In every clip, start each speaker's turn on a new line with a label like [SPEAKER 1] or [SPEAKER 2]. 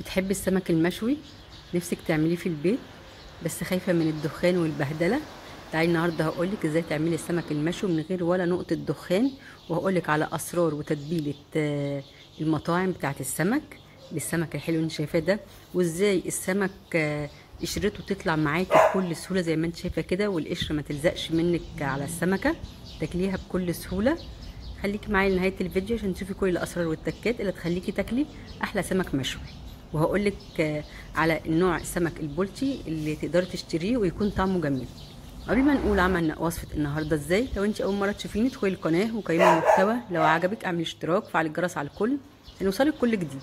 [SPEAKER 1] بتحبي السمك المشوي؟ نفسك تعمليه في البيت؟ بس خايفة من الدخان والبهدلة. تعالي النهاردة هقولك إزاي تعملي السمك المشوي من غير ولا نقطة دخان وهقولك على أسرار وتتبيلة آه، المطاعم بتاعت السمك للسمك الحلو اللي انت شايفاه ده وإزاي السمك آه، قشرته تطلع معاكي بكل سهولة زي ما انت شايفة كده والقشرة ما تلزقش منك على السمكة. تاكليها بكل سهولة. خليكي معايا لنهاية الفيديو عشان تشوفي كل الأسرار والتكات اللي تخليكي تاكلي أحلى سمك مشوي. وهقول لك على النوع السمك البولتي اللي تقدري تشتريه ويكون طعمه جميل. قبل ما نقول عملنا وصفة النهارده إزاي لو انت أول مرة تشوفيني ادخلي القناة وقيمي المحتوى لو عجبك اعملي اشتراك وفعلي الجرس على الكل. عشان يوصلك كل جديد.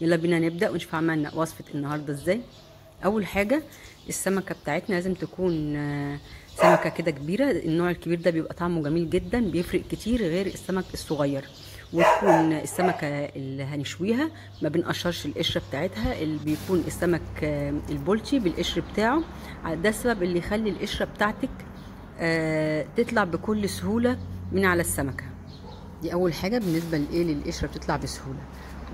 [SPEAKER 1] يلا بينا نبدأ ونشوف عملنا وصفة النهارده إزاي. أول حاجة السمكة بتاعتنا لازم تكون آه، سمكة كده كبيرة. النوع الكبير ده بيبقى طعمه جميل جدا بيفرق كتير غير السمك الصغير. وتكون السمكة اللي هنشويها ما بنقشرش القشرة بتاعتها اللي بيكون السمك آه، البولتي بالقشر بتاعه. ده السبب اللي يخلي القشرة بتاعتك آه، تطلع بكل سهولة من على السمكة. دي أول حاجة بالنسبة لإيه للقشرة بتطلع بسهولة.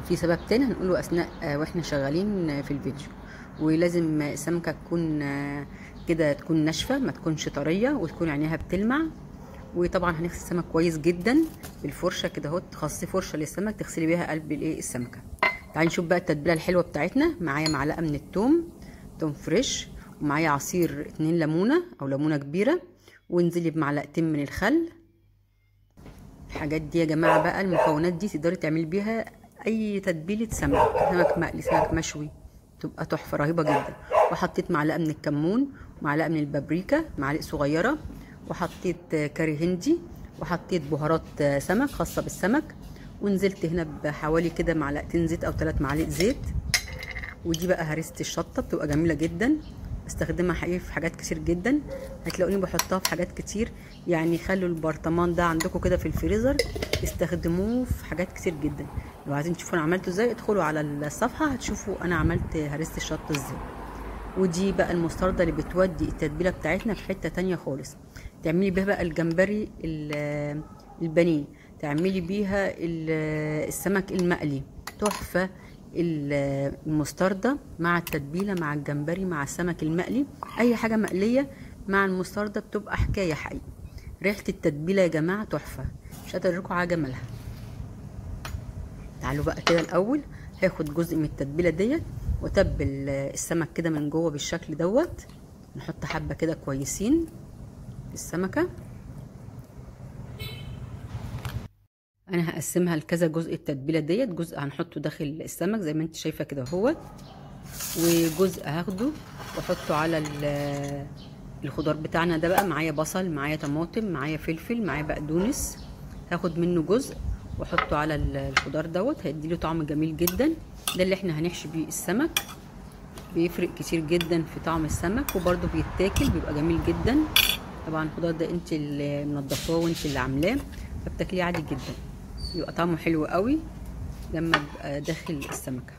[SPEAKER 1] وفي سبب تاني هنقوله أثناء آه، وإحنا شغالين في الفيديو. ولازم السمكة تكون كده تكون ناشفة ما تكونش طرية وتكون عينيها بتلمع. وطبعا هنغسل السمك كويس جدا بالفرشة كده اهو تخصصي فرشة للسمك تغسلي بيها قلب الايه السمكه تعالي نشوف بقى التتبيلة الحلوة بتاعتنا. معايا معلقة من التوم توم فريش ومعايا عصير اتنين ليمونة أو ليمونة كبيرة. وانزلي بمعلقتين من الخل. الحاجات دي يا جماعة بقى المكونات دي تقدري تعملي بيها أي تتبيلة سمك. سمك مقلي سمك مشوي. تبقى تحفة رهيبة جدا. وحطيت معلقة من الكمون ومعلقه من البابريكا معلقه صغيرة. وحطيت كاري هندي وحطيت بهارات سمك خاصة بالسمك. ونزلت هنا بحوالي كده معلقتين زيت أو ثلاث معالق زيت. ودي بقى هرسه الشطة بتبقى جميلة جدا. بستخدمها حقيقي في حاجات كتير جدا. هتلاقوني بحطها في حاجات كتير. يعني خلوا البرطمان ده عندكم كده في الفريزر. استخدموه في حاجات كتير جدا. لو عايزين تشوفوا أنا عملته إزاي ادخلوا على الصفحة هتشوفوا أنا عملت هرسه الشطة إزاي. ودي بقى المستردة اللي بتودي التتبيلة بتاعتنا في حتة تانية خالص. تعملي بيها بقى الجمبري البانيه تعملي بيها السمك المقلي. تحفة. المستردة مع التتبيلة مع الجمبري مع السمك المقلي. أي حاجة مقلية مع المستردة بتبقى حكاية حقيقي ريحة التتبيلة يا جماعة تحفة. مش لكم على جمالها. تعالوا بقى كده الأول. هاخد جزء من التتبيلة ديت وأتبل السمك كده من جوه بالشكل دوت. نحط حبة كده كويسين. السمكة. أنا هقسمها لكذا جزء التتبيلة ديت. جزء هنحطه داخل السمك زي ما انت شايفة كده اهوت وجزء هاخده واحطه على الخضار بتاعنا ده بقى. معايا بصل معايا طماطم معايا فلفل معايا بقدونس هاخد منه جزء واحطه على الخضار دوت. هيديله طعم جميل جدا. ده اللي إحنا هنحشي بيه السمك. بيفرق كتير جدا في طعم السمك وبرده بيتاكل بيبقى جميل جدا. طبعا الخضار ده انت اللي منضفاه وانت اللي عاملاه فبتاكليه عادي جدا. يبقى طعمه حلو قوي لما يبقى داخل السمكة.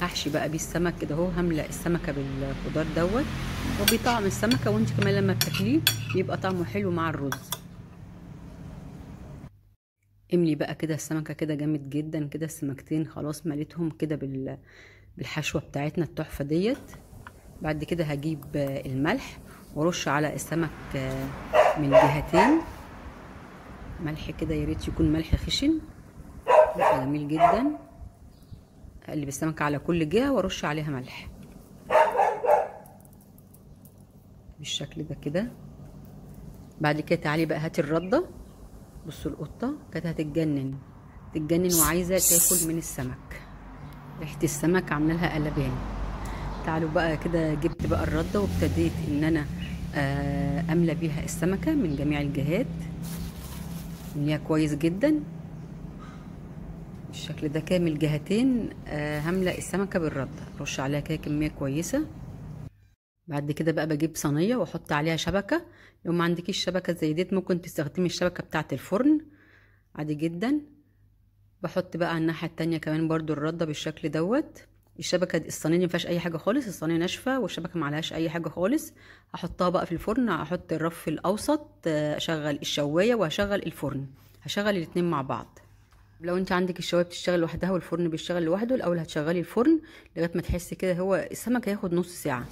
[SPEAKER 1] هحشي بقى بيه السمك كده اهو هملى السمكة بالخضار دوت. وبيطعم السمكة وانت كمان لما بتاكليه بيبقى طعمه حلو مع الرز. املي بقى كده السمكة كده جامد جدا كده السمكتين خلاص مليتهم كده بال بالحشوة بتاعتنا التحفة ديت. بعد كده هجيب الملح. وارش على السمك من الجهتين ملح كده يا ريت يكون ملح خشن. جميل جدا. أقلب السمكه على كل جهة وأرش عليها ملح. بالشكل ده كده. بعد كده تعالي بقى هاتي الردة. بصوا القطة كانت هتتجنن. تتجنن وعايزة تاكل من السمك. ريحة السمك عاملة لها قلبان. تعالوا بقى كده جبت بقى الردة وابتديت إن أنا أملى بيها السمكة من جميع الجهات. امليها كويس جدا. بالشكل ده كامل جهتين هملى السمكة بالرده رش عليها كده كمية كويسة. بعد كده بقى بجيب صينية وأحط عليها شبكة. لو ما عندكيش شبكة زي ديت ممكن تستخدمي الشبكة بتاعة الفرن. عادي جدا. بحط بقى على الناحية التانية كمان برضو الردة بالشكل دوت. الشبكة دي الصينية ما فيهاش أي حاجة خالص الصينية ناشفة والشبكة ما عليهاش أي حاجة خالص. هحطها بقى في الفرن هحط الرف الأوسط اشغل الشواية وهشغل الفرن. هشغل الاتنين مع بعض. لو انت عندك الشواية بتشتغل لوحدها والفرن بيشتغل لوحده الأول هتشغلي الفرن لغاية ما تحسي كده هو السمك هياخد نص ساعة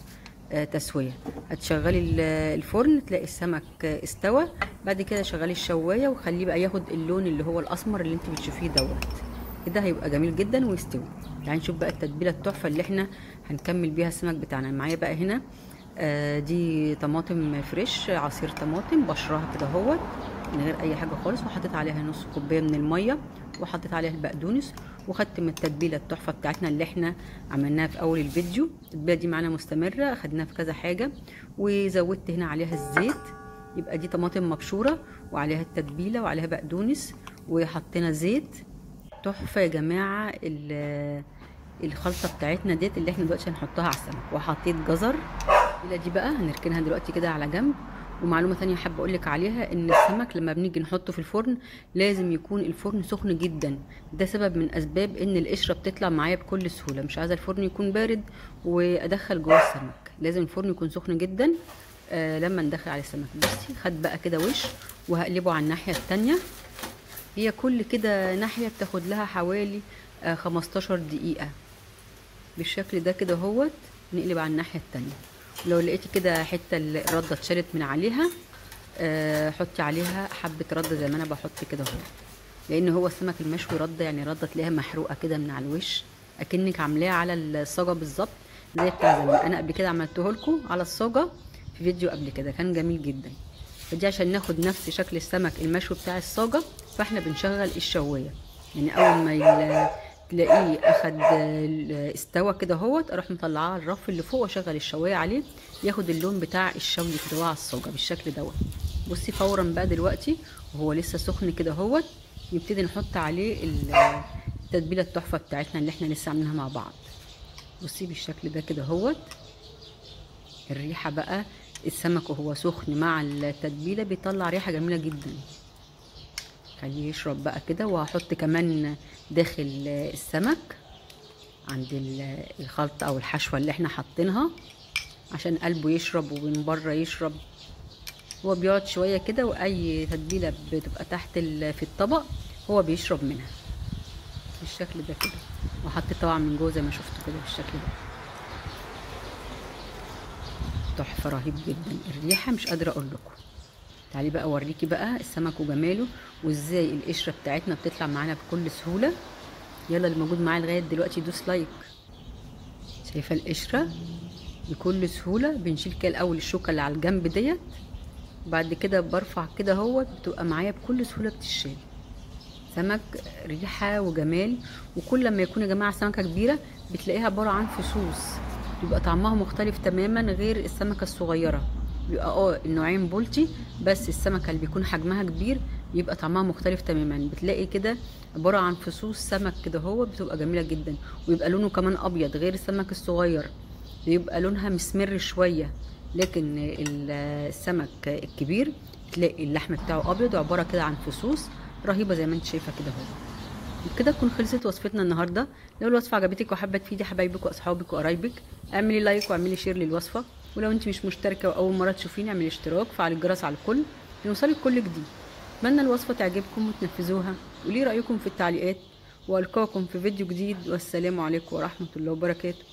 [SPEAKER 1] آه، تسوية. هتشغلي ال- الفرن تلاقي السمك استوى بعد كده شغلي الشواية وخليه بقى ياخد اللون اللي هو الأسمر اللي انت بتشوفيه دوت. كده هيبقى جميل جدا ويستوي. تعالي نشوف بقى التتبيلة التحفة اللي إحنا هنكمل بيها السمك بتاعنا. معايا بقى هنا آه، دي طماطم فريش عصير طماطم بشرها كده اهوت من غير أي حاجة خالص وحطيت عليها نص كوباية من المية وحطيت عليها البقدونس وخدت من التتبيلة التحفة بتاعتنا اللي إحنا عملناها في أول الفيديو. التتبيلة دي معانا مستمرة أخدناها في كذا حاجة وزودت هنا عليها الزيت. يبقى دي طماطم مبشورة وعليها التتبيلة وعليها بقدونس وحطينا زيت. تحفة يا جماعة ال- الخلطة بتاعتنا ديت اللي إحنا دلوقتي هنحطها على السمك. وحطيت جزر إلى دي بقى هنركنها دلوقتي كده على جنب. ومعلومة تانية حابة أقول لك عليها إن السمك لما بنيجي نحطه في الفرن لازم يكون الفرن سخن جدا. ده سبب من أسباب إن القشرة بتطلع معايا بكل سهولة. مش عايزة الفرن يكون بارد وأدخل جوه السمك. لازم الفرن يكون سخن جدا آه لما ندخل عليه السمك. بصي خد بقى كده وش وهقلبه على الناحية التانية. هي كل كده ناحية بتاخد لها حوالي آه 15 دقيقة. بالشكل ده كده اهوت نقلب على الناحية التانية. لو لقيتي كده حتة الردة اتشالت من عليها آه حطي عليها حبة ردة زي ما أنا بحط كده اهو لأن هو السمك المشوي ردة يعني ردة تلاقيها محروقة كده من على الوش أكنك عاملاها على الصاجة بالظبط زي بتاع زمان. أنا قبل كده عملته لكم على الصاجة في فيديو قبل كده كان جميل جدا. فدي عشان ناخد نفس شكل السمك المشوي بتاع الصاجة فاحنا بنشغل الشواية. يعني أول ما تلاقيه أخد استوى كده اهوت أروح مطلعاه على الرف اللي فوق وأشغل الشواية عليه ياخد اللون بتاع الشوي كده على الصاجه بالشكل دوت. بصي فورا بقى دلوقتي وهو لسه سخن كده اهوت نبتدي نحط عليه ال- التتبيلة التحفة بتاعتنا اللي إحنا لسه عاملينها مع بعض. بصي بالشكل ده كده اهوت الريحة بقى السمك وهو سخن مع التتبيلة بيطلع ريحة جميلة جدا. خليه يشرب بقى كده وهحط كمان داخل السمك عند ال- الخلطة أو الحشوة اللي إحنا حاطينها عشان قلبه يشرب ومن بره يشرب. هو بيقعد شوية كده وأي تتبيلة بتبقى تحت في الطبق هو بيشرب منها. بالشكل ده كده. وحطيت طبعا من جوه زي ما شفتوا كده بالشكل ده. تحفة رهيب جدا. الريحة مش قادرة أقول لكم. تعالي بقى اوريكي بقى السمك وجماله وازاي القشرة بتاعتنا بتطلع معانا بكل سهولة. يلا اللي موجود معايا لغاية دلوقتي دوس لايك. شايفة القشرة؟ بكل سهولة بنشيل كده الأول الشوكة اللي على الجنب ديت. وبعد كده برفع كده اهوت بتبقى معايا بكل سهولة بتشيل سمك ريحة وجمال. وكل لما يكون يا جماعة سمكة كبيرة بتلاقيها عبارة عن فصوص. بيبقى طعمها مختلف تماما غير السمكة الصغيرة. بيبقى آه النوعين بولتي بس السمكة اللي بيكون حجمها كبير بيبقى طعمها مختلف تماما. بتلاقي كده عبارة عن فصوص سمك كده هو بتبقى جميلة جدا ويبقى لونه كمان أبيض غير السمك الصغير. بيبقى لونها مسمر شوية لكن ال- السمك الكبير تلاقي اللحم بتاعه أبيض وعباره كده عن فصوص رهيبة زي ما انت شايفة كده اهو. وبكده تكون خلصت وصفتنا النهارده. لو الوصفة عجبتك وحابة تفيدي حبايبك وأصحابك وقرايبك اعملي like واعملي share للوصفة. ولو انت مش مشتركة وأول مرة تشوفيني اعملي اشتراك فعل الجرس على الكل ليوصلك كل جديد. اتمنى الوصفة تعجبكم وتنفذوها. وليه رأيكم في التعليقات وألقاكم في فيديو جديد والسلام عليكم ورحمة الله وبركاته.